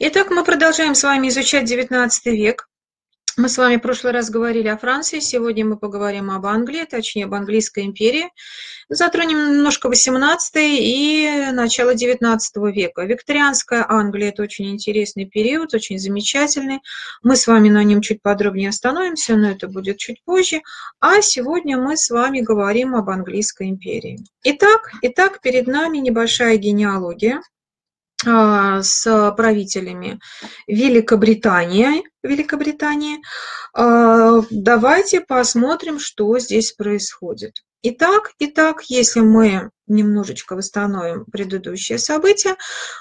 Итак, мы продолжаем с вами изучать XIX век. Мы с вами в прошлый раз говорили о Франции, сегодня мы поговорим об Англии, точнее об Английской империи. Затронем немножко XVIII и начало XIX века. Викторианская Англия – это очень интересный период, очень замечательный. Мы с вами на нем чуть подробнее остановимся, но это будет чуть позже. А сегодня мы с вами говорим об Английской империи. Итак, итак перед нами небольшая генеалогия – с правителями Великобритании. Великобритании. А, давайте посмотрим, что здесь происходит. Итак, итак, если мы немножечко восстановим предыдущее событие,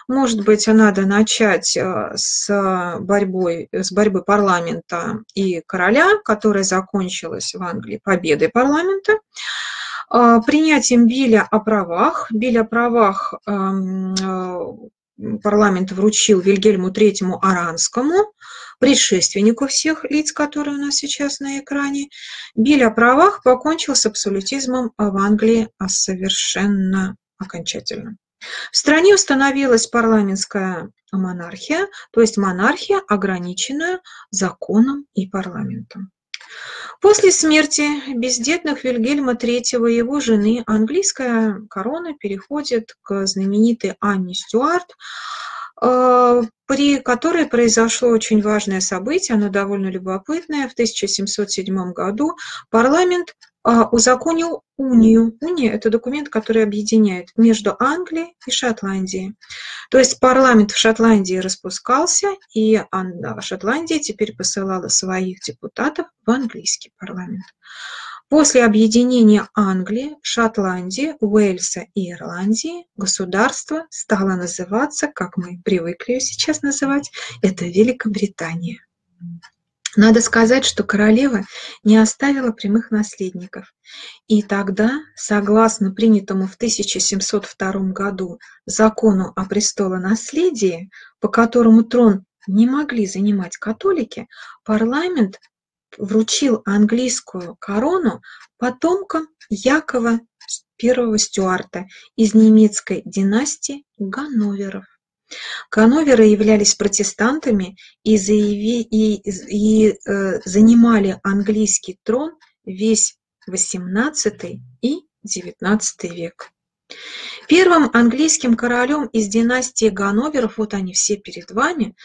может быть, надо начать а, с борьбой, с борьбы парламента и короля, которая закончилась в Англии победой парламента принятием Биля о правах. Биль о правах парламент вручил Вильгельму III Аранскому, предшественнику всех лиц, которые у нас сейчас на экране, Биль о правах покончил с абсолютизмом в Англии совершенно окончательно. В стране установилась парламентская монархия, то есть монархия, ограниченная законом и парламентом. После смерти бездетных Вильгельма III и его жены английская корона переходит к знаменитой Анне Стюарт, э, при которой произошло очень важное событие, оно довольно любопытное. В 1707 году парламент узаконил унию. Уния – это документ, который объединяет между Англией и Шотландией. То есть парламент в Шотландии распускался, и Шотландия теперь посылала своих депутатов в английский парламент. После объединения Англии, Шотландии, Уэльса и Ирландии государство стало называться, как мы привыкли сейчас называть, это Великобритания. Надо сказать, что королева не оставила прямых наследников. И тогда, согласно принятому в 1702 году закону о престолонаследии, по которому трон не могли занимать католики, парламент вручил английскую корону потомкам Якова I Стюарта из немецкой династии Ганноверов. Ганноверы являлись протестантами и э, занимали английский трон весь XVIII и XIX век. Первым английским королем из династии Ганноверов, вот они все перед вами,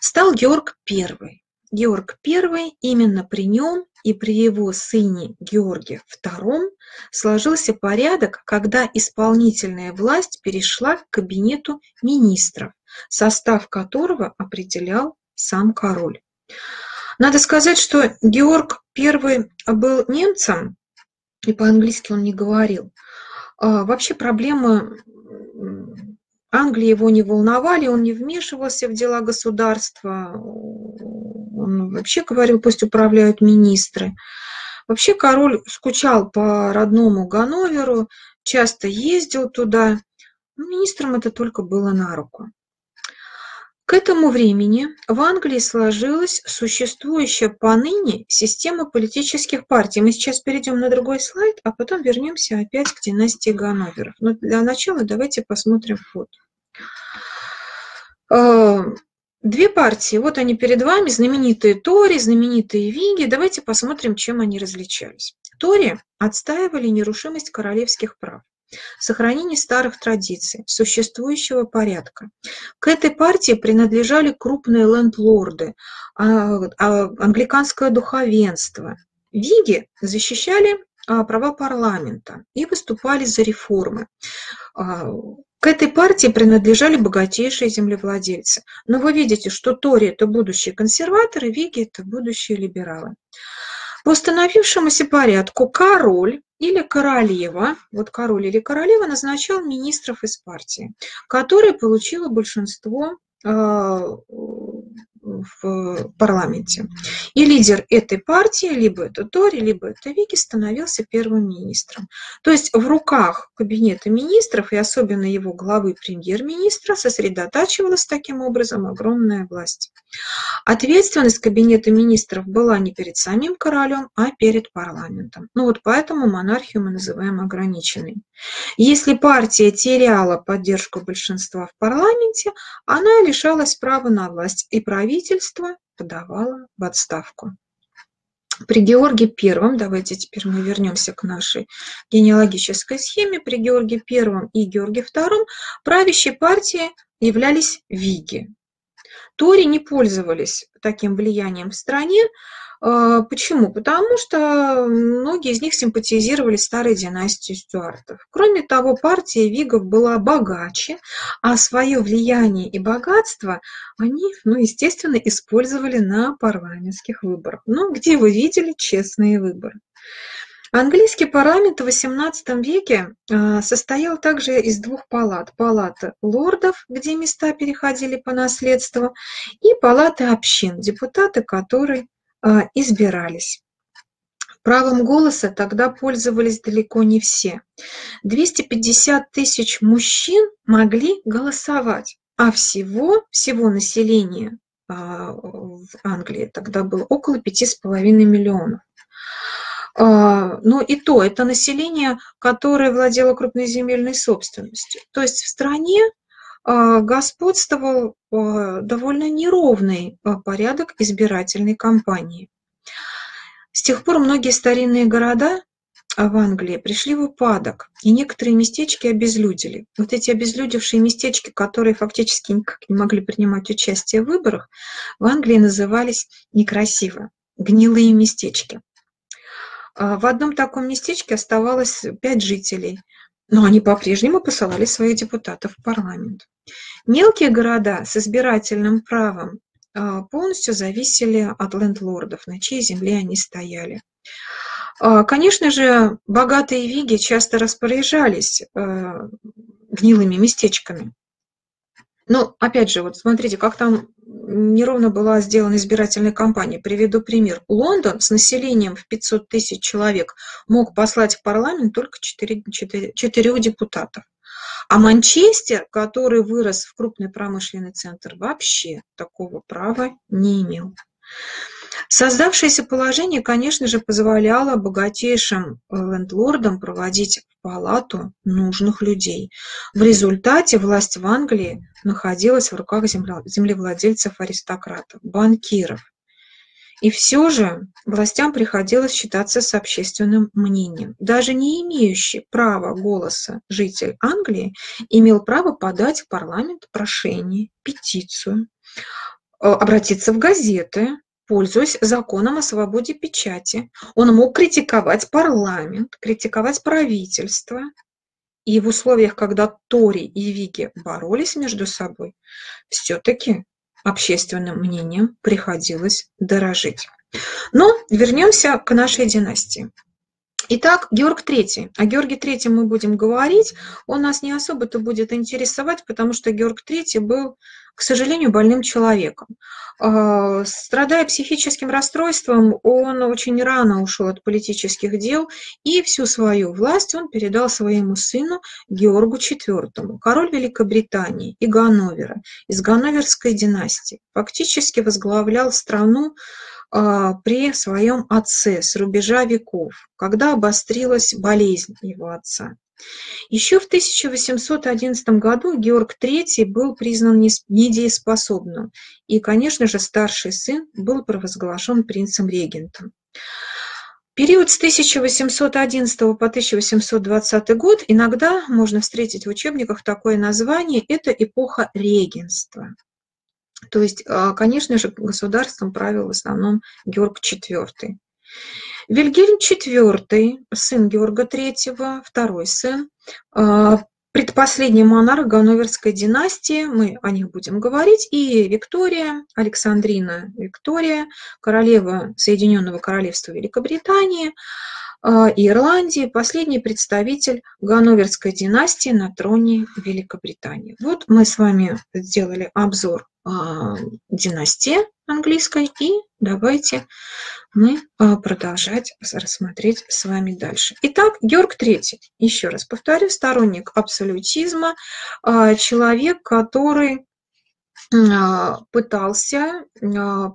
стал Георг I. Георг I, именно при нем и при его сыне Георге II сложился порядок, когда исполнительная власть перешла к кабинету министров, состав которого определял сам король. Надо сказать, что Георг I был немцем, и по-английски он не говорил. А, вообще проблемы Англии его не волновали, он не вмешивался в дела государства, он вообще говорил, пусть управляют министры. Вообще король скучал по родному Ганноверу, часто ездил туда, министрам это только было на руку. К этому времени в Англии сложилась существующая поныне система политических партий. Мы сейчас перейдем на другой слайд, а потом вернемся опять к династии Ганноверов. Но для начала давайте посмотрим фото. Две партии, вот они перед вами, знаменитые Тори, знаменитые Виги. Давайте посмотрим, чем они различались. Тори отстаивали нерушимость королевских прав сохранение старых традиций, существующего порядка. К этой партии принадлежали крупные лендлорды, а, а, англиканское духовенство. Виги защищали а, права парламента и выступали за реформы. К этой партии принадлежали богатейшие землевладельцы. Но вы видите, что Тори – это будущие консерваторы, Виги – это будущие либералы. По установившемуся порядку король или королева, вот король или королева назначал министров из партии, которая получила большинство э, в парламенте. И лидер этой партии, либо это Тори, либо это Вики, становился первым министром. То есть в руках кабинета министров и особенно его главы премьер-министра сосредотачивалась таким образом огромная власть. Ответственность кабинета министров была не перед самим королем, а перед парламентом. Ну вот поэтому монархию мы называем ограниченной. Если партия теряла поддержку большинства в парламенте, она лишалась права на власть, и правительство подавало в отставку. При Георге Первом, давайте теперь мы вернемся к нашей генеалогической схеме, при Георге Первом и Георге Втором правящей партией являлись Виги. Тори не пользовались таким влиянием в стране, почему? Потому что многие из них симпатизировали старой династии Стюартов. Кроме того, партия Вигов была богаче, а свое влияние и богатство они, ну, естественно, использовали на парламентских выборах. Ну, где вы видели честные выборы? Английский парламент в XVIII веке а, состоял также из двух палат. Палаты лордов, где места переходили по наследству, и палаты общин, депутаты, которые а, избирались. Правом голоса тогда пользовались далеко не все. 250 тысяч мужчин могли голосовать, а всего, всего населения а, в Англии тогда было около 5,5 миллионов. А, но и то, это население, которое владело крупноземельной собственностью. То есть в стране а, господствовал а, довольно неровный а, порядок избирательной кампании. С тех пор многие старинные города в Англии пришли в упадок, и некоторые местечки обезлюдили. Вот эти обезлюдевшие местечки, которые фактически никак не могли принимать участие в выборах, в Англии назывались некрасиво – гнилые местечки. В одном таком местечке оставалось пять жителей – но они по-прежнему посылали своих депутатов в парламент. Мелкие города с избирательным правом а, полностью зависели от лендлордов, на чьей земле они стояли. А, конечно же, богатые виги часто распоряжались а, гнилыми местечками. Но, опять же, вот смотрите, как там неровно была сделана избирательная кампания. Приведу пример. Лондон с населением в 500 тысяч человек мог послать в парламент только 4, 4, 4 депутатов. А Манчестер, который вырос в крупный промышленный центр, вообще такого права не имел. Создавшееся положение, конечно же, позволяло богатейшим э, лендлордам проводить в палату нужных людей. В результате власть в Англии находилась в руках землевладельцев-аристократов, банкиров. И все же властям приходилось считаться с общественным мнением. Даже не имеющий права голоса житель Англии имел право подать в парламент прошение, петицию, э, обратиться в газеты, пользуясь законом о свободе печати. Он мог критиковать парламент, критиковать правительство. И в условиях, когда Тори и Вики боролись между собой, все-таки общественным мнением приходилось дорожить. Но вернемся к нашей династии. Итак, Георг III. О Георге III мы будем говорить. Он нас не особо-то будет интересовать, потому что Георг III был, к сожалению, больным человеком. А, страдая психическим расстройством, он очень рано ушел от политических дел, и всю свою власть он передал своему сыну Георгу IV, король Великобритании и Ганновера, из Ганноверской династии. Фактически возглавлял страну а, при своем отце с рубежа веков, когда обострилась болезнь его отца. Еще в 1811 году Георг III был признан недееспособным, и, конечно же, старший сын был провозглашен принцем-регентом. Период с 1811 по 1820 год иногда можно встретить в учебниках такое название – это эпоха регенства. То есть, а, конечно же, государством правил в основном Георг IV. Вильгельм IV, сын Георга III, второй сын, а, предпоследний монарх Ганноверской династии, мы о них будем говорить, и Виктория, Александрина Виктория, королева Соединенного Королевства Великобритании а, и Ирландии, последний представитель Ганноверской династии на троне Великобритании. Вот мы с вами сделали обзор династия английской. И давайте мы продолжать рассмотреть с вами дальше. Итак, Георг III, еще раз повторю, сторонник абсолютизма, человек, который пытался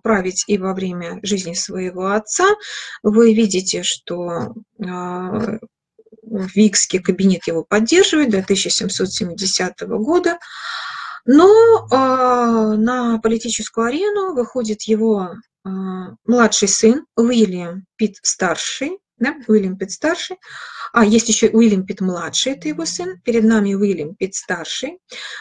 править и во время жизни своего отца. Вы видите, что Викский кабинет его поддерживает до 1770 года. Но э, на политическую арену выходит его э, младший сын Уильям Питт старший, да, Уильям Питт старший, а есть еще Уильям Питт младший, это его сын, перед нами Уильям Питт старший,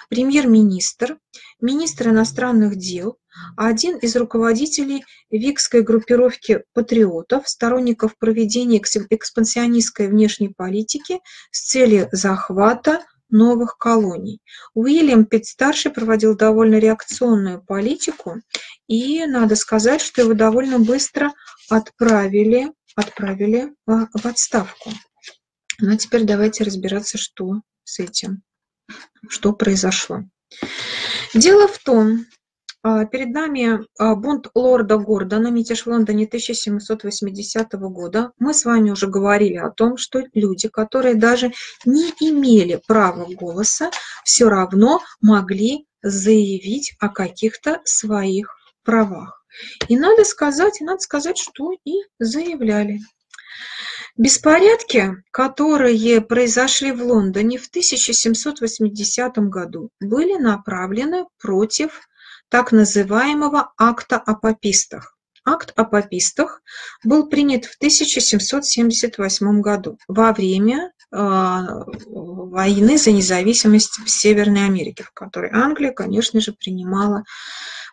премьер-министр, министр иностранных дел, один из руководителей викской группировки патриотов, сторонников проведения экспансионистской внешней политики с целью захвата новых колоний. Уильям Питт-старший проводил довольно реакционную политику, и надо сказать, что его довольно быстро отправили, отправили в отставку. Ну а теперь давайте разбираться, что с этим, что произошло. Дело в том, а, перед нами а, бунт лорда Гордона, мятеж в Лондоне 1780 года. Мы с вами уже говорили о том, что люди, которые даже не имели права голоса, все равно могли заявить о каких-то своих правах. И надо сказать, и надо сказать, что и заявляли. Беспорядки, которые произошли в Лондоне в 1780 году, были направлены против так называемого акта о папистах. Акт о папистах был принят в 1778 году во время э, войны за независимость в Северной Америке, в которой Англия, конечно же, принимала,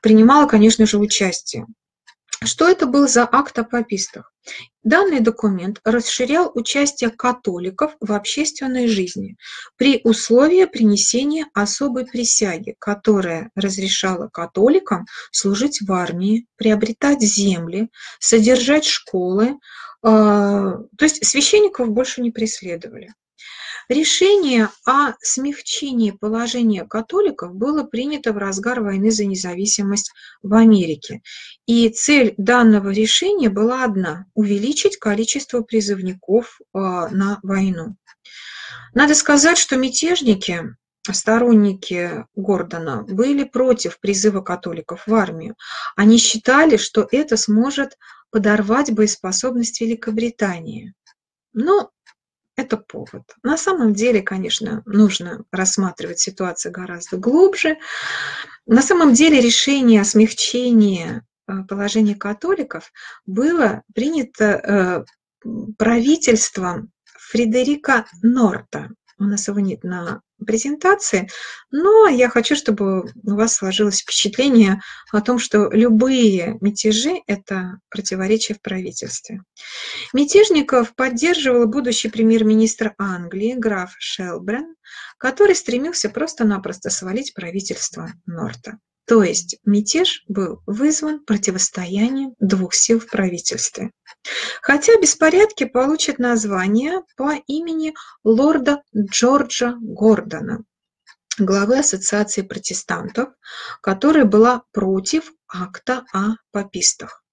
принимала, конечно же, участие. Что это был за акт о папистах? Данный документ расширял участие католиков в общественной жизни при условии принесения особой присяги, которая разрешала католикам служить в армии, приобретать земли, содержать школы, э, то есть священников больше не преследовали. Решение о смягчении положения католиков было принято в разгар войны за независимость в Америке. И цель данного решения была одна – увеличить количество призывников а, на войну. Надо сказать, что мятежники, сторонники Гордона, были против призыва католиков в армию. Они считали, что это сможет подорвать боеспособность Великобритании. Но это повод. На самом деле, конечно, нужно рассматривать ситуацию гораздо глубже. На самом деле решение о смягчении э, положения католиков было принято э, правительством Фредерика Норта. У нас его нет на презентации, но я хочу, чтобы у вас сложилось впечатление о том, что любые мятежи – это противоречие в правительстве. Мятежников поддерживал будущий премьер-министр Англии граф Шелбрен, который стремился просто-напросто свалить правительство Норта. То есть мятеж был вызван противостоянием двух сил в правительстве. Хотя беспорядки получат название по имени лорда Джорджа Гордона, главы Ассоциации протестантов, которая была против акта о папистах.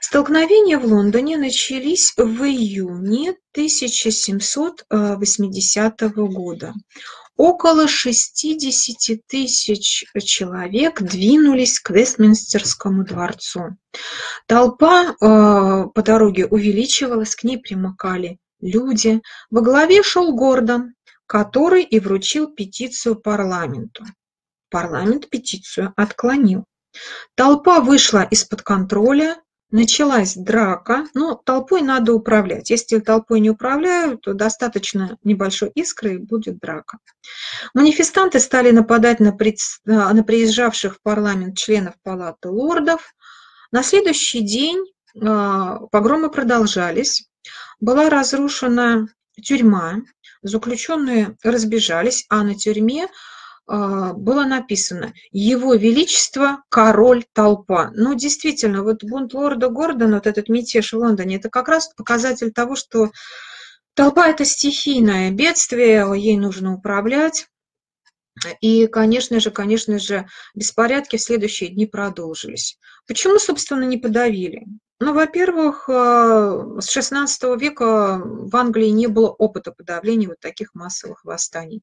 Столкновения в Лондоне начались в июне 1780 года. Около 60 тысяч человек двинулись к Вестминстерскому дворцу. Толпа э, по дороге увеличивалась, к ней примыкали люди. Во главе шел Гордон, который и вручил петицию парламенту. Парламент петицию отклонил. Толпа вышла из-под контроля, началась драка, ну, толпой надо управлять. Если толпой не управляют, то достаточно небольшой искры и будет драка. Манифестанты стали нападать на, пред... на приезжавших в парламент членов палаты лордов. На следующий день а, погромы продолжались. Была разрушена тюрьма, заключенные разбежались, а на тюрьме было написано «Его Величество, король, толпа». Ну, действительно, вот бунт лорда Гордона, вот этот мятеж в Лондоне, это как раз показатель того, что толпа – это стихийное бедствие, ей нужно управлять. И, конечно же, конечно же, беспорядки в следующие дни продолжились. Почему, собственно, не подавили? Ну, во-первых, э, с XVI века в Англии не было опыта подавления вот таких массовых восстаний.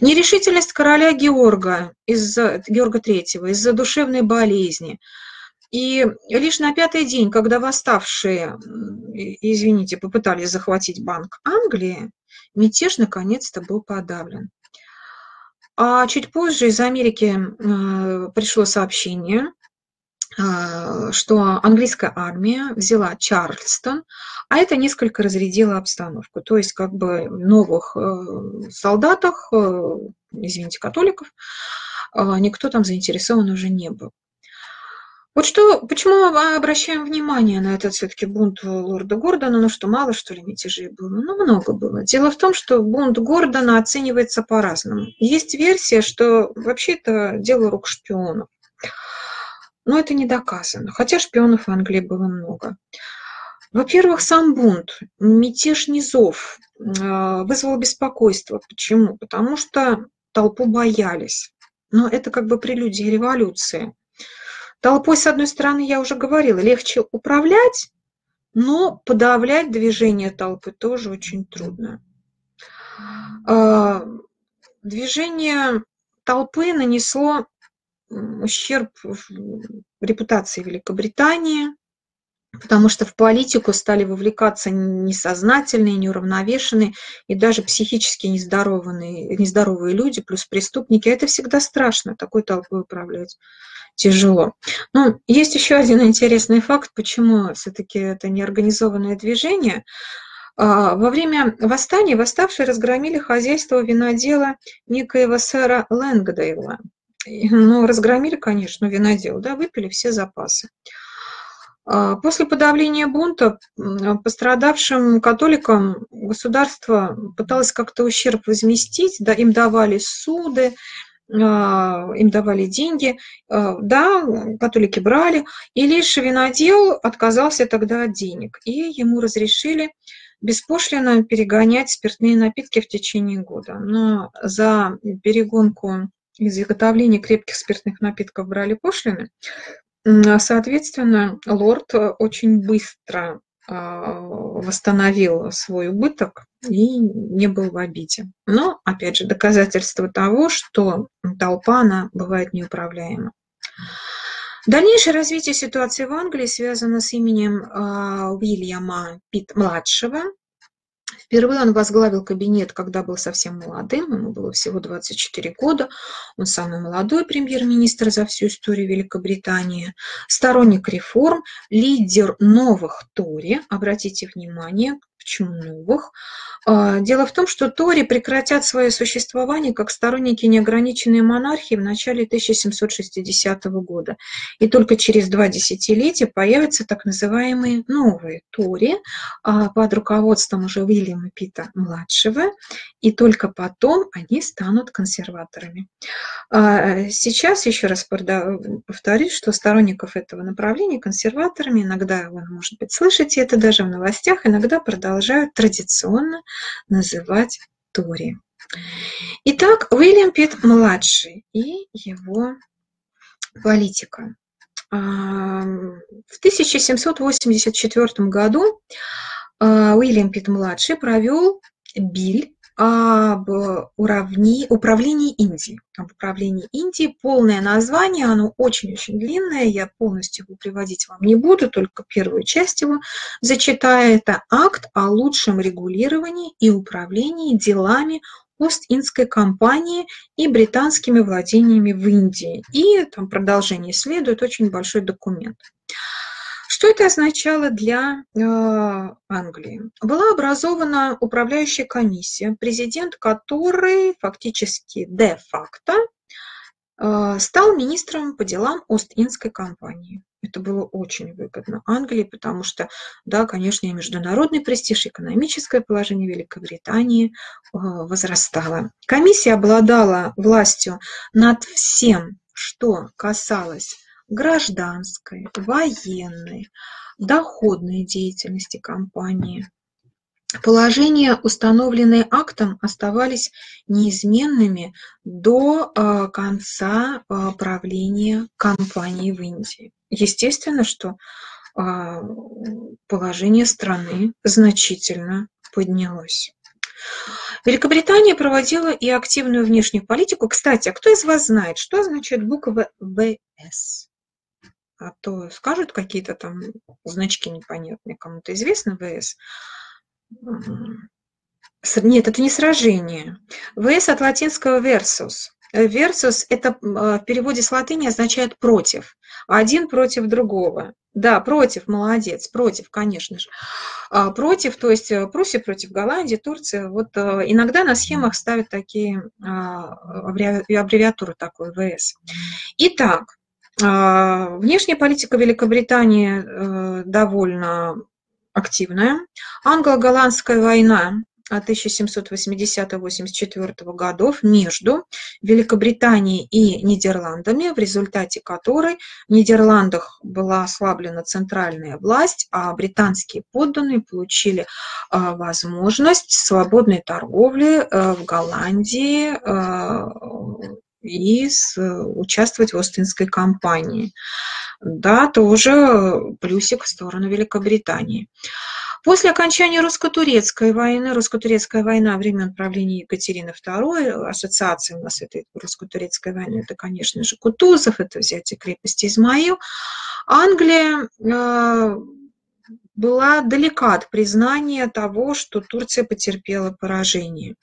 Нерешительность короля Георга, из-за, Георга III из-за душевной болезни. И лишь на пятый день, когда восставшие, извините, попытались захватить банк Англии, мятеж наконец-то был подавлен. А чуть позже из Америки э, пришло сообщение, что английская армия взяла Чарльстон, а это несколько разрядило обстановку. То есть как бы новых э, солдатах, извините, католиков, никто там заинтересован уже не был. Вот что, почему мы обращаем внимание на этот все-таки бунт лорда Гордона? Ну что, мало что ли мятежей было? Ну, много было. Дело в том, что бунт Гордона оценивается по-разному. Есть версия, что вообще это дело рук шпионов. Но это не доказано, хотя шпионов в Англии было много. Во-первых, сам бунт, мятеж низов а, вызвал беспокойство. Почему? Потому что толпу боялись. Но это как бы прелюдия революции. Толпой, с одной стороны, я уже говорила, легче управлять, но подавлять движение толпы тоже очень трудно. А, движение толпы нанесло ущерб репутации Великобритании, потому что в политику стали вовлекаться несознательные, неуравновешенные и даже психически нездоровые, нездоровые люди, плюс преступники. Это всегда страшно, такой толпой управлять тяжело. Ну, есть еще один интересный факт, почему все-таки это неорганизованное движение. А, во время восстания восставшие разгромили хозяйство винодела некоего сэра Лэнгдейла. Ну, разгромили, конечно, винодел, да, выпили все запасы. А, после подавления бунта пострадавшим католикам государство пыталось как-то ущерб возместить, да, им давали суды, а, им давали деньги, а, да, католики брали, и лишь винодел отказался тогда от денег, и ему разрешили беспошлино перегонять спиртные напитки в течение года. Но за перегонку изготовления крепких спиртных напитков брали пошлины, соответственно, лорд очень быстро а, восстановил свой убыток и не был в обиде. Но, опять же, доказательство того, что толпа, она бывает неуправляема. Дальнейшее развитие ситуации в Англии связано с именем а, Уильяма Питт-младшего, Впервые он возглавил кабинет, когда был совсем молодым, ему было всего 24 года. Он самый молодой премьер-министр за всю историю Великобритании, сторонник реформ, лидер новых Тори. Обратите внимание, почему новых. А, дело в том, что Тори прекратят свое существование как сторонники неограниченной монархии в начале 1760 года. И только через два десятилетия появятся так называемые новые Тори а, под руководством уже Уильяма Питта-младшего, и только потом они станут консерваторами. А, сейчас еще раз повторюсь, что сторонников этого направления консерваторами, иногда вы, может быть, слышите это даже в новостях, иногда продолжают традиционно называть Тори. Итак, Уильям Питт младший и его политика. А, в 1784 году а, Уильям Питт младший провел Биль об уравни... управлении Индией. Об управлении Индией. Полное название, оно очень-очень длинное, я полностью его приводить вам не буду, только первую часть его зачитаю. Это акт о лучшем регулировании и управлении делами Ост-Индской компании и британскими владениями в Индии. И там продолжение следует, очень большой документ. Что это означало для э, Англии? Была образована управляющая комиссия, президент которой фактически де-факто э, стал министром по делам Ост-Индской компании. Это было очень выгодно Англии, потому что, да, конечно, и международный престиж, экономическое положение Великобритании э, возрастало. Комиссия обладала властью над всем, что касалось гражданской, военной, доходной деятельности компании. Положения, установленные актом, оставались неизменными до э, конца э, правления кампании в Индии. Естественно, что э, положение страны значительно поднялось. Великобритания проводила и активную внешнюю политику. Кстати, а кто из вас знает, что означает буква ВС? А то скажут какие-то там значки непонятные, кому-то известно ВС. Нет, это не сражение. ВС от латинского versus. Versus это в переводе с латыни означает против. Один против другого. Да, против, молодец, против, конечно же. А, против, то есть э, Пруссия против Голландии, Турция. Вот э, иногда на схемах ставят такие а, аббревиатуры такой ВС. Итак, а, внешняя политика Великобритании э, довольно активная. Англо-голландская война 1780-84 годов между Великобританией и Нидерландами, в результате которой в Нидерландах была ослаблена центральная власть, а британские подданные получили а, возможность свободной торговли а, в Голландии и участвовать в Остинской кампании. Да, тоже плюсик в сторону Великобритании. После окончания русско-турецкой войны, русско-турецкая война времен правления Екатерины II, ассоциация у нас этой русско-турецкой войны, это, конечно же, Кутузов, это взятие крепости Измаил, Англия э, была далека от признания того, что Турция потерпела поражение.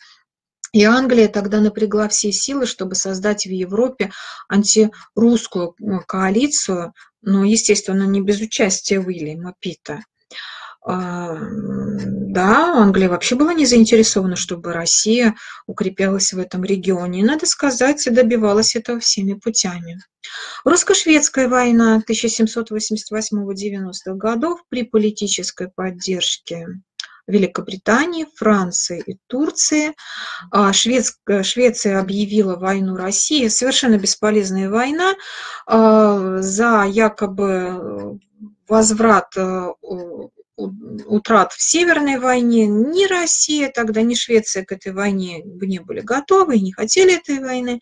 И Англия тогда напрягла все силы, чтобы создать в Европе антирусскую коалицию, но, естественно, не без участия Уильяма Питта. А, да, Англия вообще была не заинтересована, чтобы Россия укреплялась в этом регионе. И, надо сказать, добивалась этого всеми путями. Русско-шведская война 1788-90 годов при политической поддержке Великобритании, Франции и Турции. А, Шведская, Швеция объявила войну России. Совершенно бесполезная война а, за якобы возврат э, утрат в Северной войне. Ни Россия тогда, ни Швеция к этой войне не были готовы и не хотели этой войны.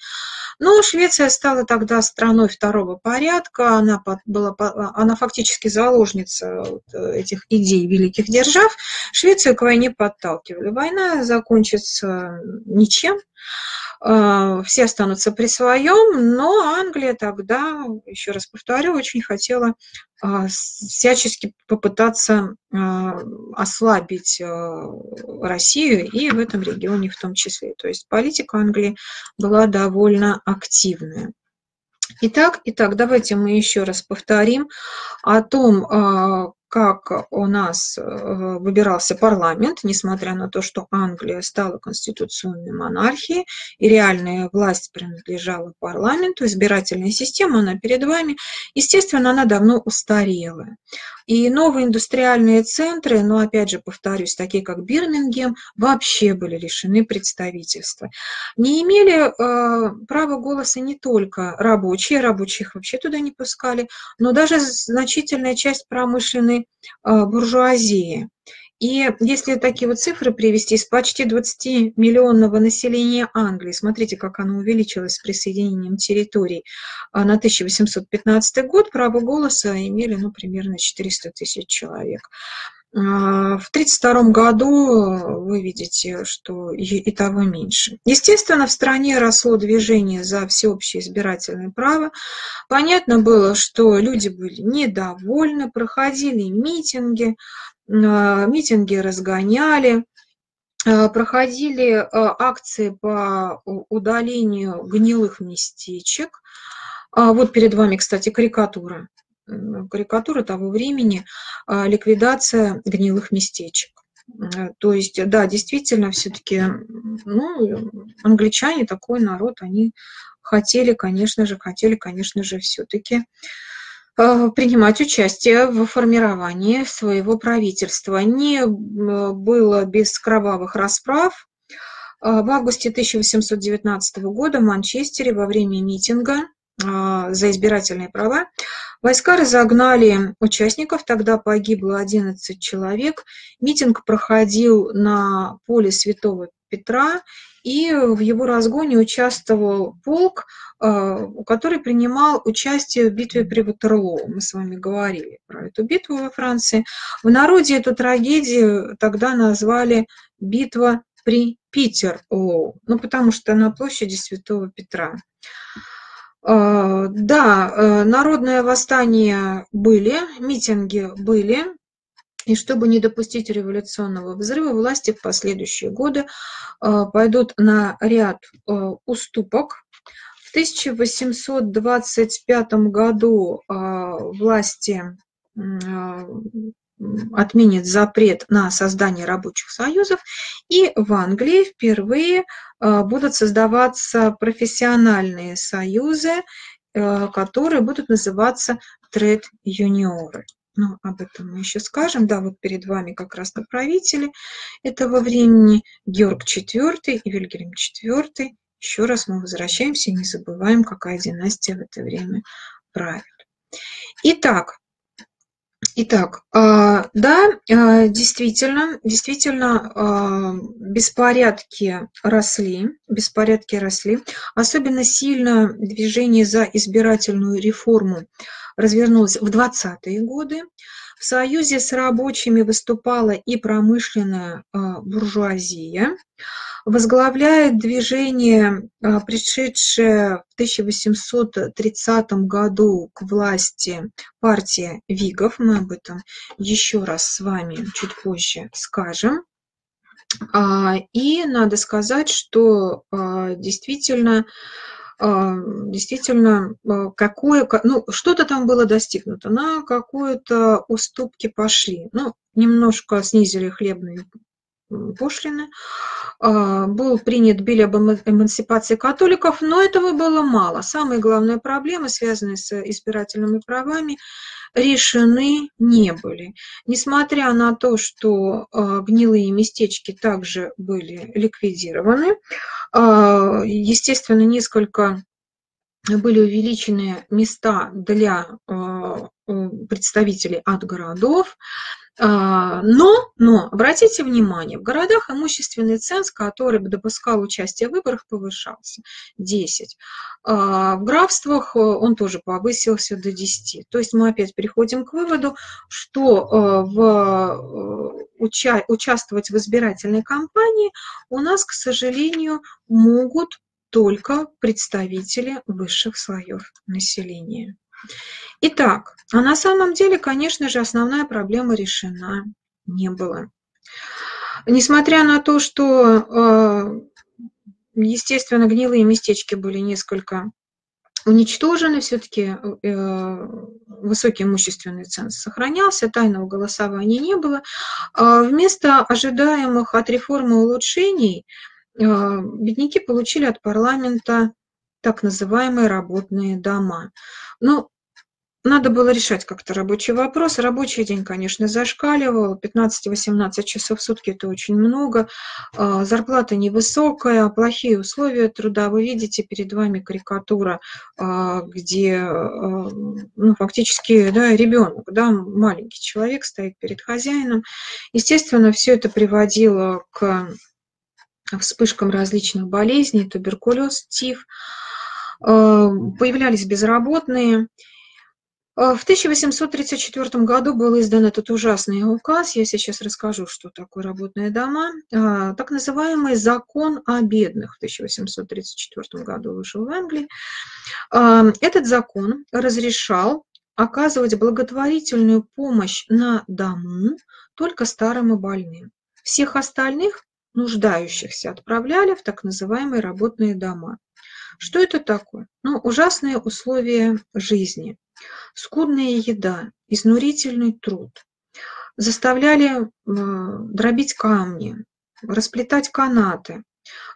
Но Швеция стала тогда страной второго порядка, она, была, она фактически заложница этих идей великих держав. Швецию к войне подталкивали. Война закончится ничем, Э, все останутся при своем, но Англия тогда, еще раз повторю, очень хотела э, всячески попытаться э, ослабить Россию и в этом регионе в том числе. То есть политика Англии была довольно активная. Итак, итак, давайте мы еще раз повторим о том, как у нас э, выбирался парламент, несмотря на то, что Англия стала конституционной монархией, и реальная власть принадлежала парламенту, избирательная система, она перед вами, естественно, она давно устарела. И новые индустриальные центры, но опять же повторюсь, такие как Бирмингем, вообще были лишены представительства. Не имели э, права голоса не только рабочие, рабочих вообще туда не пускали, но даже значительная часть промышленной э, буржуазии. И если такие вот цифры привести, с почти 20-миллионного населения Англии, смотрите, как оно увеличилось с присоединением территорий а, на 1815 год, право голоса имели ну, примерно 400 тысяч человек. А, в 1932 году вы видите, что и того меньше. Естественно, в стране росло движение за всеобщее избирательное право. Понятно было, что люди были недовольны, проходили митинги, а, митинги разгоняли, а, проходили акции по удалению гнилых местечек. Вот перед вами, кстати, карикатура. Карикатура того времени, ликвидация гнилых местечек. То есть, да, действительно, все-таки, ну, англичане, такой народ, они хотели, конечно же, хотели, конечно же, все-таки Э, принимать участие в формировании своего правительства. Не было без кровавых расправ. Э, в августе 1819 года в Манчестере во время митинга э, за избирательные права Войска разогнали участников, тогда погибло 11 человек. Митинг проходил на поле Святого Петра, и в его разгоне участвовал полк, э, который принимал участие в битве при Ватерлоо. Мы с вами говорили про эту битву во Франции. В народе эту трагедию тогда назвали «битва при Питерлоу», ну, потому что на площади Святого Петра. Э, да, э, народное восстание были, митинги были, и чтобы не допустить революционного взрыва, власти в последующие годы э, пойдут на ряд уступок. В 1825 году власти отменит запрет на создание рабочих союзов, и в Англии впервые будут создаваться профессиональные союзы, которые будут называться тред-юниоры. Ну, об этом мы еще скажем. Да, вот перед вами как раз правители этого времени Георг IV и Вильгельм IV. Еще раз мы возвращаемся и не забываем, какая династия в это время правит. Итак, Итак, а, да, а, действительно, действительно а, беспорядки росли, беспорядки росли. Особенно сильно движение за избирательную реформу развернулось в 20-е годы. В союзе с рабочими выступала и промышленная буржуазия. Возглавляет движение, пришедшее в 1830 году к власти партия Вигов. Мы об этом еще раз с вами чуть позже скажем. И надо сказать, что действительно действительно какое, ну, что-то там было достигнуто, на какое-то уступки пошли. Ну, немножко снизили хлебные пошлины. А, был принят биль об эмансипации католиков, но этого было мало. Самые главные проблемы, связанные с избирательными правами, решены не были. Несмотря на то, что а, гнилые местечки также были ликвидированы, а, естественно, несколько были увеличены места для представителей от городов, но, но, обратите внимание, в городах имущественный ценз, который бы допускал участие в выборах, повышался 10. А, в графствах э, он тоже повысился до 10. То есть мы опять приходим к выводу, что э, в, э, уча, участвовать в избирательной кампании у нас, к сожалению, могут только представители высших слоев населения. Итак, а на самом деле, конечно же, основная проблема решена не была. Несмотря на то, что, э, естественно, гнилые местечки были несколько уничтожены, все-таки э, высокий имущественный ценз сохранялся, тайного голосования не было. А вместо ожидаемых от реформы улучшений э, бедняки получили от парламента так называемые работные дома. Ну, надо было решать как-то рабочий вопрос. Рабочий день, конечно, зашкаливал. 15-18 часов в сутки – это очень много. А, зарплата невысокая, плохие условия труда. Вы видите перед вами карикатура, а, где а, ну, фактически да, ребенок, да, маленький человек стоит перед хозяином. Естественно, все это приводило к вспышкам различных болезней, туберкулез, ТИФ. Появлялись безработные – в 1834 году был издан этот ужасный указ, я сейчас расскажу, что такое работные дома, а, так называемый закон о бедных в 1834 году вышел в Англии. А, этот закон разрешал оказывать благотворительную помощь на дому только старым и больным. Всех остальных нуждающихся отправляли в так называемые работные дома. Что это такое? Ну, ужасные условия жизни, скудная еда, изнурительный труд. Заставляли дробить камни, расплетать канаты.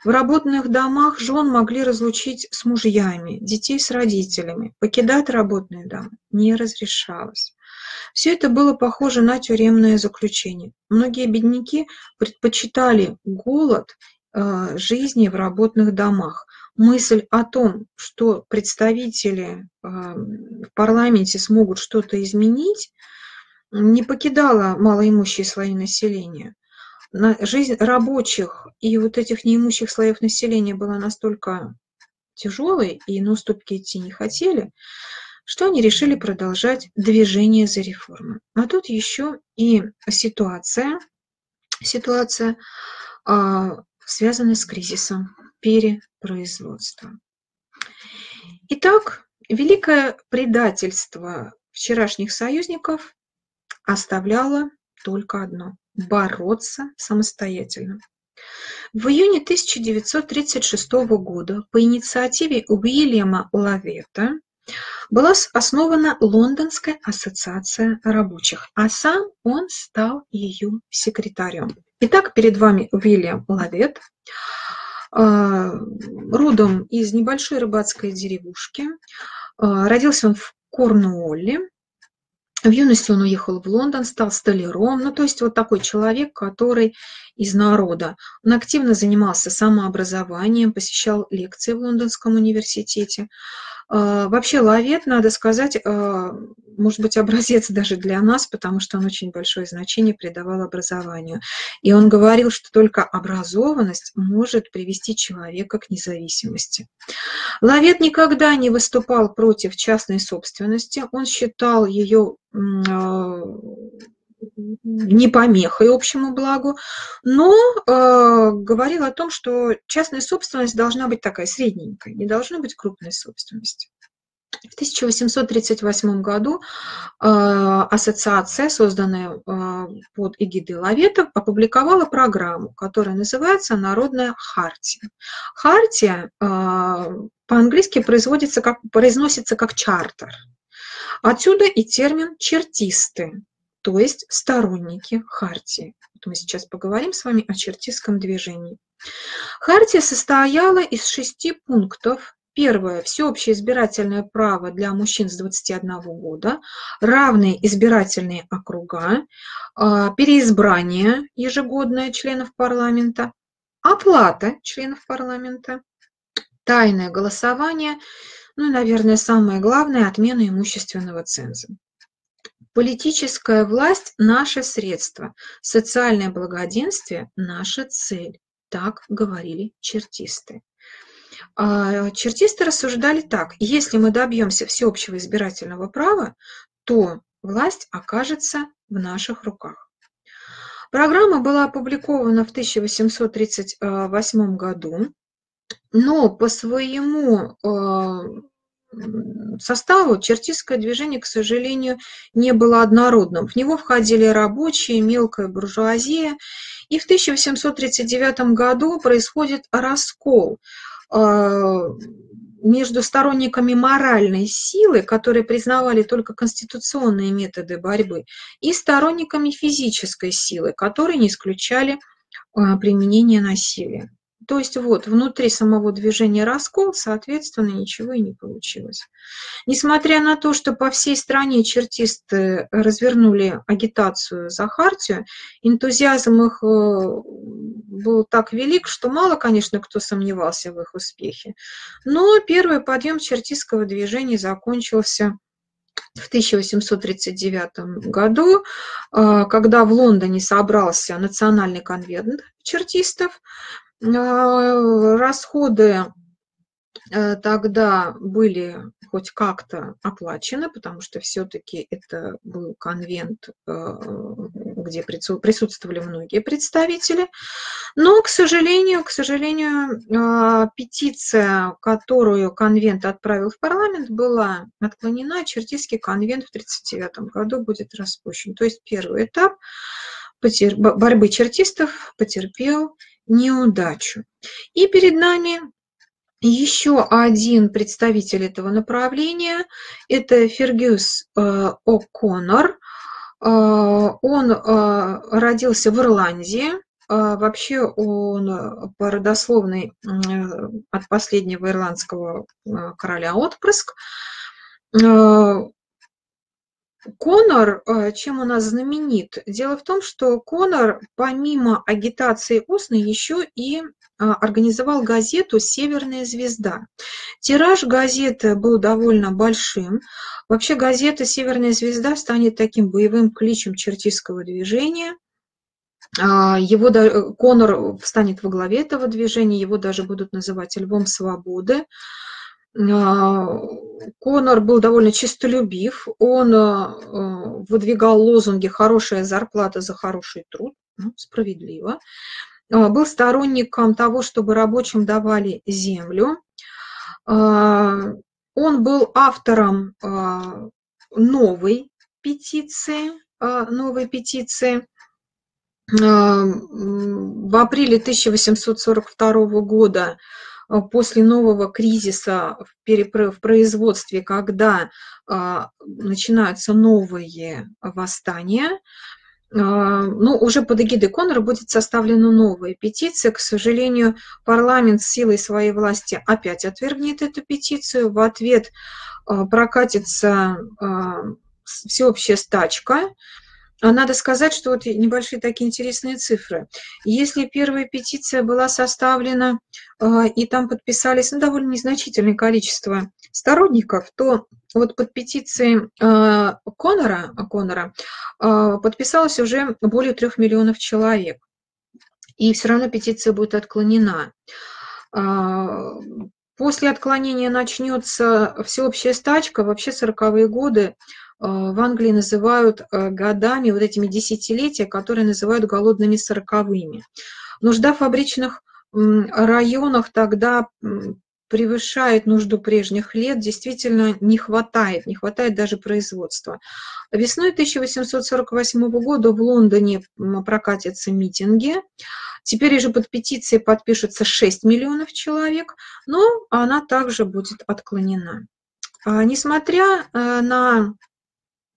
В работных домах жен могли разлучить с мужьями, детей с родителями. Покидать работные дома не разрешалось. Все это было похоже на тюремное заключение. Многие бедняки предпочитали голод э, жизни в работных домах. Мысль о том, что представители в парламенте смогут что-то изменить, не покидала малоимущие слои населения. Жизнь рабочих и вот этих неимущих слоев населения была настолько тяжелой, и на уступки идти не хотели, что они решили продолжать движение за реформы. А тут еще и ситуация, ситуация связанная с кризисом перепроизводства. Итак, великое предательство вчерашних союзников оставляло только одно – бороться самостоятельно. В июне 1936 года по инициативе Уильяма Лавета была основана Лондонская ассоциация рабочих, а сам он стал ее секретарем. Итак, перед вами Уильям Лавет, а, родом из небольшой рыбацкой деревушки. А, родился он в Корнуолле, в юности он уехал в Лондон, стал столяром, ну то есть вот такой человек, который из народа. Он активно занимался самообразованием, посещал лекции в Лондонском университете. А, вообще Лавет, надо сказать, а, может быть, образец даже для нас, потому что он очень большое значение придавал образованию. И он говорил, что только образованность может привести человека к независимости. Лавет никогда не выступал против частной собственности, он считал ее не помехой общему благу, но э, говорил о том, что частная собственность должна быть такая средненькая, не должна быть крупной собственности. В 1838 году э, ассоциация, созданная э, под эгидой Лавета, опубликовала программу, которая называется «Народная хартия». Хартия э, по-английски производится как, произносится как чартер. Отсюда и термин «чертисты», то есть сторонники Хартии. Вот мы сейчас поговорим с вами о чертистском движении. Хартия состояла из шести пунктов. Первое – всеобщее избирательное право для мужчин с 21 года, равные избирательные округа, а, переизбрание ежегодное членов парламента, оплата членов парламента, тайное голосование, ну и, наверное, самое главное – отмена имущественного ценза. Политическая власть – наше средство, социальное благоденствие – наша цель. Так говорили чертисты. А, чертисты рассуждали так. Если мы добьемся всеобщего избирательного права, то власть окажется в наших руках. Программа была опубликована в 1838 году, но по своему а, составу чертистское движение, к сожалению, не было однородным. В него входили рабочие, мелкая буржуазия. И в 1839 году происходит раскол э, между сторонниками моральной силы, которые признавали только конституционные методы борьбы, и сторонниками физической силы, которые не исключали э, применение насилия. То есть вот внутри самого движения раскол, соответственно, ничего и не получилось. Несмотря на то, что по всей стране чертисты развернули агитацию за хартию, энтузиазм их э, был так велик, что мало, конечно, кто сомневался в их успехе. Но первый подъем чертистского движения закончился в 1839 году, э, когда в Лондоне собрался национальный конвент чертистов, расходы э, тогда были хоть как-то оплачены, потому что все-таки это был конвент, э, где присутствовали многие представители. Но, к сожалению, к сожалению, петиция, которую конвент отправил в парламент, была отклонена. Чертийский конвент в 1939 году будет распущен. То есть первый этап борьбы чертистов потерпел неудачу. И перед нами еще один представитель этого направления – это Фергюс э, О'Коннор. Э, он э, родился в Ирландии. Вообще он по от последнего ирландского короля отпрыск. Конор, э, чем у нас знаменит? Дело в том, что Конор, помимо агитации устной, еще и а, организовал газету «Северная звезда». Тираж газеты был довольно большим. Вообще газета «Северная звезда» станет таким боевым кличем чертистского движения. А, его, Конор встанет во главе этого движения, его даже будут называть «Львом свободы». А, Конор был довольно честолюбив, он выдвигал лозунги «хорошая зарплата за хороший труд», ну, справедливо. А, был сторонником того, чтобы рабочим давали землю. А, он был автором а, новой петиции, новой петиции. В апреле 1842 года, после нового кризиса в производстве, когда начинаются новые восстания, а, ну, уже под эгидой Коннора будет составлена новая петиция. К сожалению, парламент силой своей власти опять отвергнет эту петицию. В ответ прокатится всеобщая стачка. Надо сказать, что вот небольшие такие интересные цифры. Если первая петиция была составлена, и там подписались ну, довольно незначительное количество сторонников, то вот под петицией а, Конора, Конора а, подписалось уже более трех миллионов человек. И все равно петиция будет отклонена. А, после отклонения начнется всеобщая стачка. Вообще 40-е годы в Англии называют годами, вот этими десятилетия, которые называют голодными сороковыми. Нужда фабричных районах тогда превышает нужду прежних лет, действительно не хватает, не хватает даже производства. Весной 1848 года в Лондоне прокатятся митинги. Теперь уже под петицией подпишется 6 миллионов человек, но она также будет отклонена. А, несмотря э, на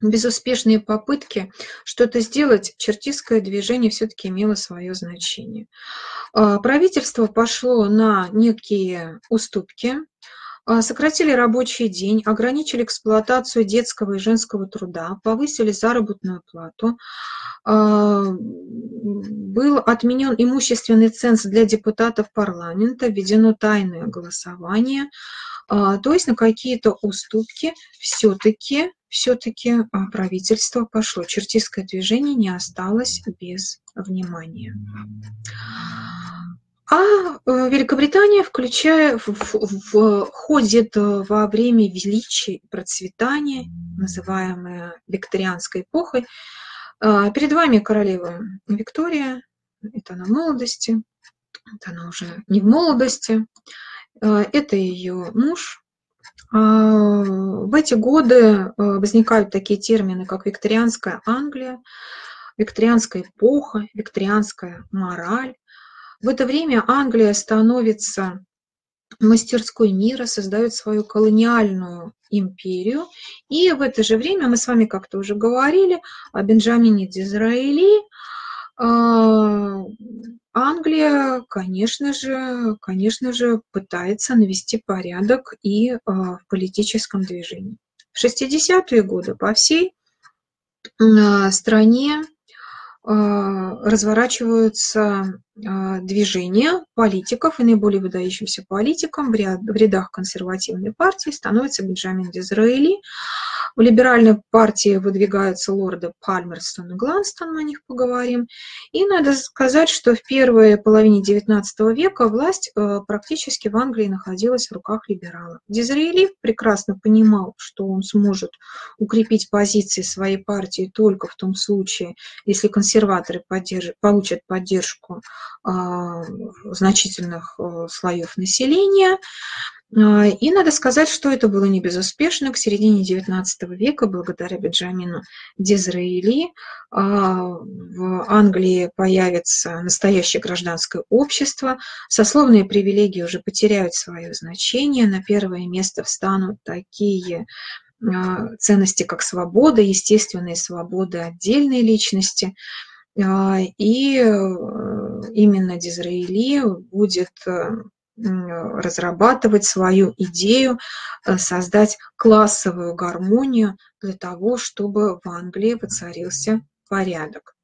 безуспешные попытки что-то сделать, чертистское движение все-таки имело свое значение. А, правительство пошло на некие уступки, а, сократили рабочий день, ограничили эксплуатацию детского и женского труда, повысили заработную плату, а, был отменен имущественный ценз для депутатов парламента, введено тайное голосование, то есть на какие-то уступки все-таки все-таки правительство пошло. Чертистское движение не осталось без внимания. А э, Великобритания, включая, входит э, во время величия и процветания, называемое викторианской эпохой. А, перед вами королева Виктория, это она в молодости, это она уже не в молодости, а, это ее муж. А, в эти годы э, возникают такие термины, как викторианская Англия, викторианская эпоха, викторианская мораль, в это время Англия становится мастерской мира, создает свою колониальную империю. И в это же время мы с вами как-то уже говорили о Бенджамине Дизраэли. А, Англия, конечно же, конечно же, пытается навести порядок и а, в политическом движении. В 60-е годы по всей а, стране разворачиваются движения политиков и наиболее выдающимся ряд, в рядах консервативной партии становится Бенджамин Дизраэли. В либеральной партии выдвигаются лорды Пальмерстон и Гланстон, о них поговорим. И надо сказать, что в первой половине XIX века власть э, практически в Англии находилась в руках либералов. Дизраэли прекрасно понимал, что он сможет укрепить позиции своей партии только в том случае, если консерваторы поддерж... получат поддержку а, значительных э, слоев населения. А, и надо сказать, что это было не безуспешно. К середине XIX века, благодаря Бенджамину Дизраэли, а, в Англии появится настоящее гражданское общество. Сословные привилегии уже потеряют свое значение. На первое место встанут такие ценности, как свобода, естественные свободы отдельной личности – а, и э, именно Дизраэли будет э, разрабатывать свою идею, э, создать классовую гармонию для того, чтобы в Англии воцарился порядок.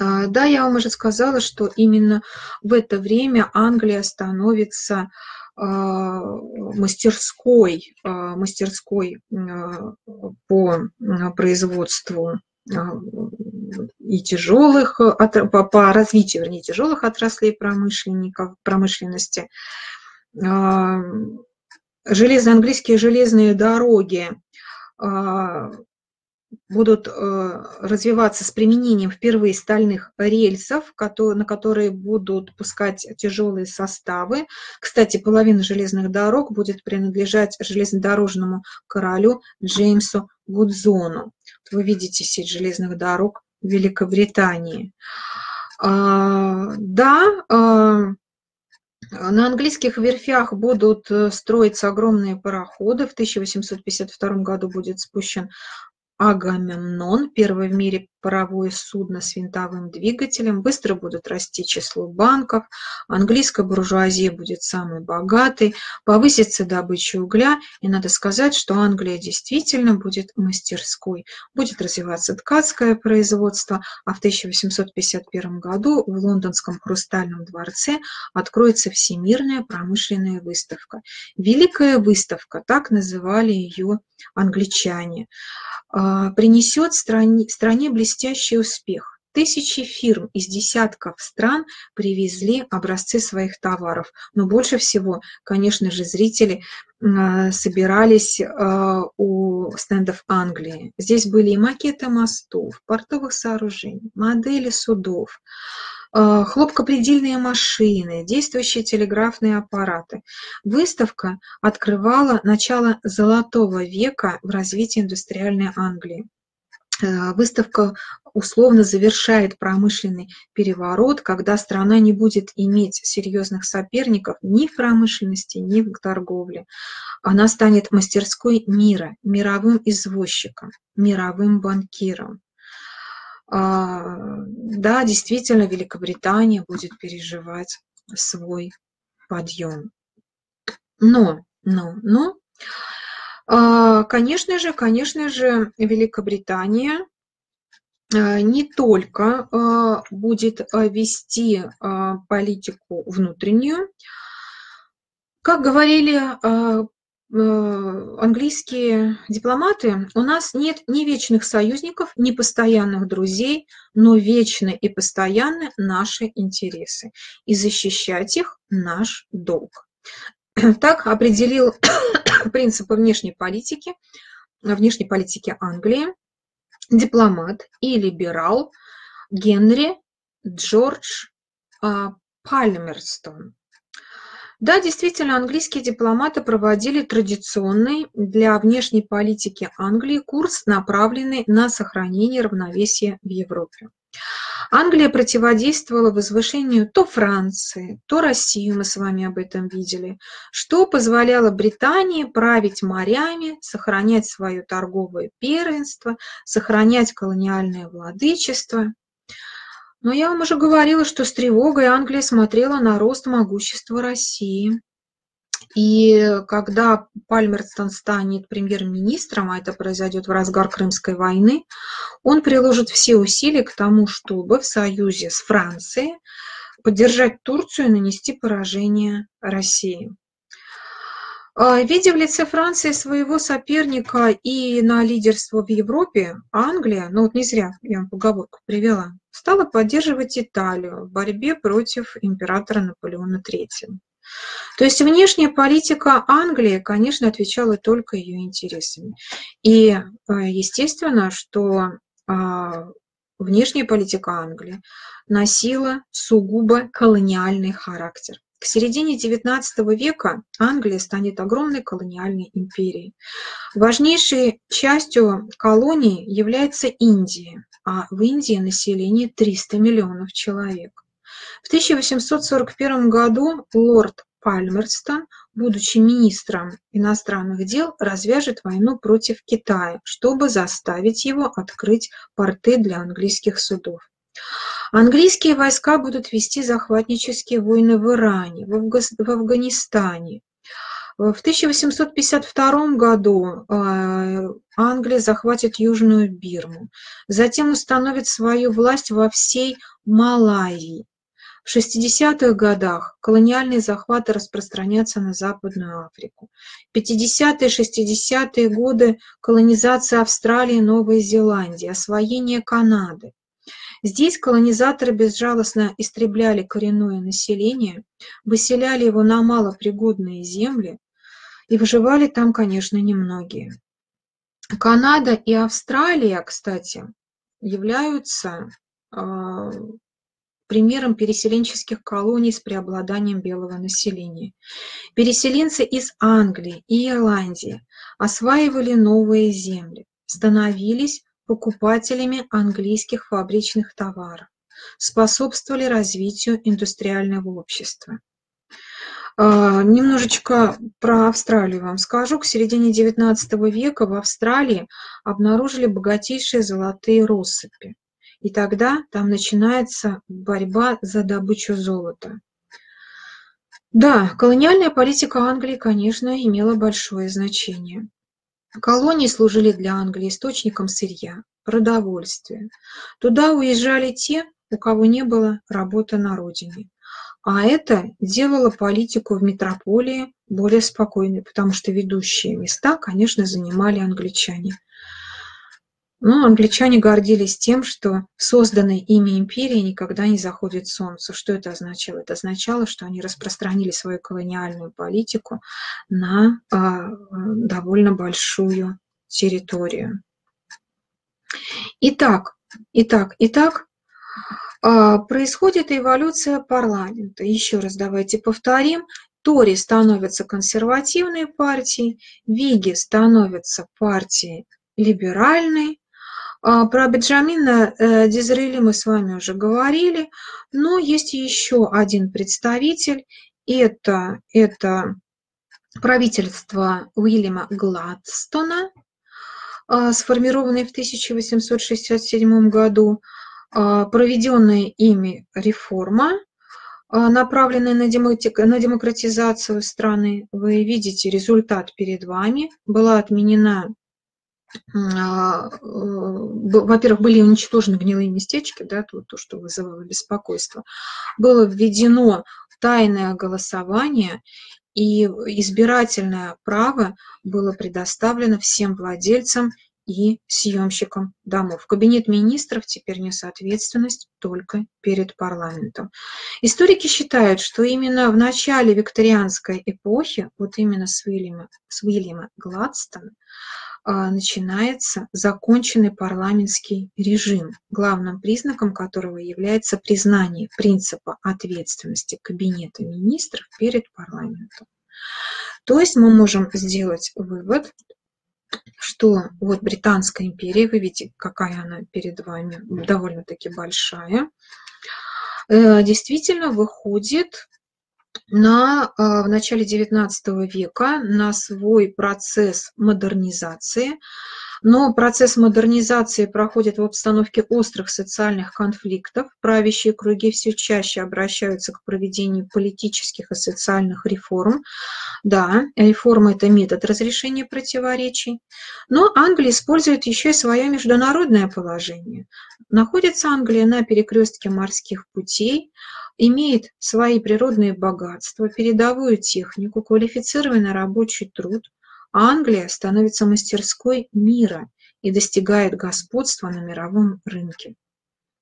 А, да, я вам уже сказала, что именно в это время Англия становится а, мастерской, а, мастерской по производству и тяжелых, по, по развитию, вернее, тяжелых отраслей промышленников, промышленности. Железные, английские железные дороги будут э, развиваться с применением впервые стальных рельсов, на которые будут пускать тяжелые составы. Кстати, половина железных дорог будет принадлежать железнодорожному королю Джеймсу Гудзону. Вы видите сеть железных дорог Великобритании. А, да, а, на английских верфях будут э, строиться огромные пароходы. В 1852 году будет спущен Агамемнон, первое в мире паровое судно с винтовым двигателем, быстро будут расти число банков, английская буржуазия будет самой богатой, повысится добыча угля, и надо сказать, что Англия действительно будет мастерской. Будет развиваться ткацкое производство, а в 1851 году в лондонском Хрустальном дворце откроется Всемирная промышленная выставка. Великая выставка, так называли ее англичане. А, принесет стране, стране блестящий успех. Тысячи фирм из десятков стран привезли образцы своих товаров. Но больше всего, конечно же, зрители а, собирались а, у стендов Англии. Здесь были и макеты мостов, портовых сооружений, модели судов, а, хлопкопредельные машины, действующие телеграфные аппараты. Выставка открывала начало золотого века в развитии индустриальной Англии. Э, выставка условно завершает промышленный переворот, когда страна не будет иметь серьезных соперников ни в промышленности, ни в торговле. Она станет мастерской мира, мировым извозчиком, мировым банкиром. А, да, действительно, Великобритания будет переживать свой подъем. Но, но, но, конечно же, конечно же, Великобритания а, не только будет вести политику внутреннюю, как говорили английские дипломаты, у нас нет ни вечных союзников, ни постоянных друзей, но вечны и постоянны наши интересы. И защищать их наш долг. Так определил принципы внешней политики, внешней политики Англии дипломат и либерал Генри Джордж а, Пальмерстон. Да, действительно, английские дипломаты проводили традиционный для внешней политики Англии курс, направленный на сохранение равновесия в Европе. Англия противодействовала возвышению то Франции, то России, мы с вами об этом видели, что позволяло Британии править морями, сохранять свое торговое первенство, сохранять колониальное владычество. Но я вам уже говорила, что с тревогой Англия смотрела на рост могущества России. И когда Пальмерстон станет премьер-министром, а это произойдет в разгар Крымской войны, он приложит все усилия к тому, чтобы в союзе с Францией поддержать Турцию и нанести поражение России. А, видя в лице Франции своего соперника и на лидерство в Европе, Англия, ну вот не зря я вам поговорку привела, стала поддерживать Италию в борьбе против императора Наполеона III. То есть внешняя политика Англии, конечно, отвечала только ее интересами. И э, естественно, что а, внешняя политика Англии носила сугубо колониальный характер. К середине XIX века Англия станет огромной колониальной империей. Важнейшей частью колонии является Индия, а в Индии население 300 миллионов человек. В 1841 году лорд Пальмерстон, будучи министром иностранных дел, развяжет войну против Китая, чтобы заставить его открыть порты для английских судов. Английские войска будут вести захватнические войны в Иране, в, в Афганистане. В 1852 году э, Англия захватит Южную Бирму, затем установит свою власть во всей Малайзии. В 60-х годах колониальные захваты распространятся на Западную Африку. В 50-е, 60-е годы колонизация Австралии Новой Зеландии, освоение Канады. Здесь колонизаторы безжалостно истребляли коренное население, выселяли его на малопригодные земли, и выживали там, конечно, немногие. Канада и Австралия, кстати, являются а, примером переселенческих колоний с преобладанием белого населения. Переселенцы из Англии и Ирландии осваивали новые земли, становились покупателями английских фабричных товаров, способствовали развитию индустриального общества. А, немножечко про Австралию вам скажу. К середине XIX века в Австралии обнаружили богатейшие золотые россыпи. И тогда там начинается борьба за добычу золота. Да, колониальная политика Англии, конечно, имела большое значение. Колонии служили для Англии источником сырья, продовольствия. Туда уезжали те, у кого не было работы на родине. А это делало политику в метрополии более спокойной, потому что ведущие места, конечно, занимали англичане. Но англичане гордились тем, что в созданной ими империи никогда не заходит солнце. Что это означало? Это означало, что они распространили свою колониальную политику на а, довольно большую территорию. Итак, итак, итак, а, происходит эволюция парламента. Еще раз давайте повторим. Тори становятся консервативной партией, Виги становятся партией либеральной, про Бенджамина э, Дизрели мы с вами уже говорили, но есть еще один представитель, это, это правительство Уильяма Гладстона, а, сформированное в 1867 году, а, проведенная ими реформа, направленная на демократизацию страны. Вы видите результат перед вами. Была отменена а, во-первых, были уничтожены гнилые местечки, да, то, то, что вызывало беспокойство, было введено тайное голосование, и избирательное право было предоставлено всем владельцам и съемщикам домов. Кабинет министров теперь нес ответственность только перед парламентом. Историки считают, что именно в начале викторианской эпохи, вот именно с Уильяма, с Уильяма Гладстона, а, начинается законченный парламентский режим, главным признаком которого является признание принципа ответственности Кабинета министров перед парламентом. То есть мы можем сделать вывод, что вот Британская империя, вы видите, какая она перед вами, довольно-таки большая, э, действительно выходит на, а, в начале XIX века на свой процесс модернизации, но процесс модернизации проходит в обстановке острых социальных конфликтов. Правящие круги все чаще обращаются к проведению политических и социальных реформ. Да, реформа – это метод разрешения противоречий. Но Англия использует еще и свое международное положение. Находится Англия на перекрестке морских путей, имеет свои природные богатства, передовую технику, квалифицированный рабочий труд, Англия становится мастерской мира и достигает господства на мировом рынке.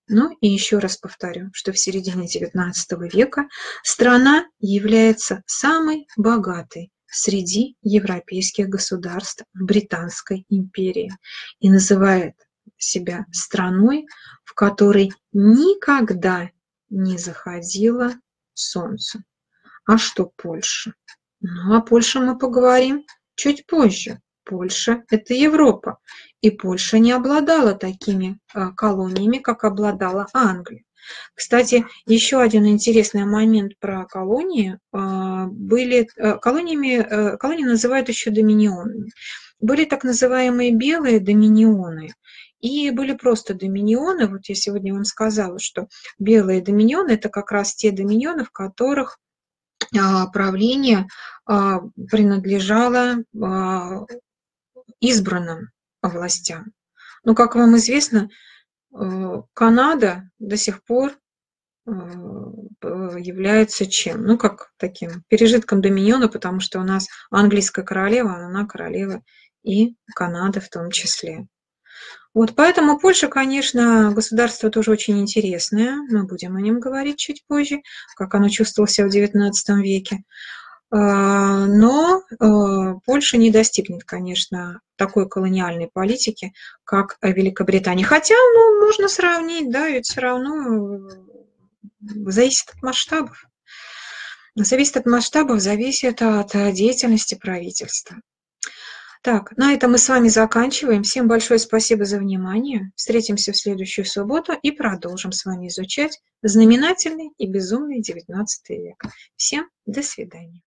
Ну и еще раз повторю, что в середине XIX века страна является самой богатой среди европейских государств в Британской империи и называет себя страной, в которой никогда не заходило солнце. А что Польша? Ну, о Польше мы поговорим чуть позже. Польша – это Европа, и Польша не обладала такими а, колониями, как обладала Англия. Кстати, еще один интересный момент про колонии. А, были а, колониями, колонии называют еще доминионами. Были так называемые белые доминионы, и были просто доминионы. Вот я сегодня вам сказала, что белые доминионы – это как раз те доминионы, в которых а, правление а, принадлежало а, избранным властям. Но, как вам известно, э, Канада до сих пор э, является чем? Ну, как таким пережитком доминиона, потому что у нас английская королева, она королева и Канада в том числе. Вот, поэтому Польша, конечно, государство тоже очень интересное, мы будем о нем говорить чуть позже, как оно чувствовало себя в XIX веке. А, но а, Польша не достигнет, конечно, такой колониальной политики, как Великобритания. Хотя, ну, можно сравнить, да, ведь все равно э, зависит от масштабов. Зависит от масштабов, зависит от деятельности правительства. Так, на этом мы с вами заканчиваем. Всем большое спасибо за внимание. Встретимся в следующую субботу и продолжим с вами изучать знаменательный и безумный XIX век. Всем до свидания.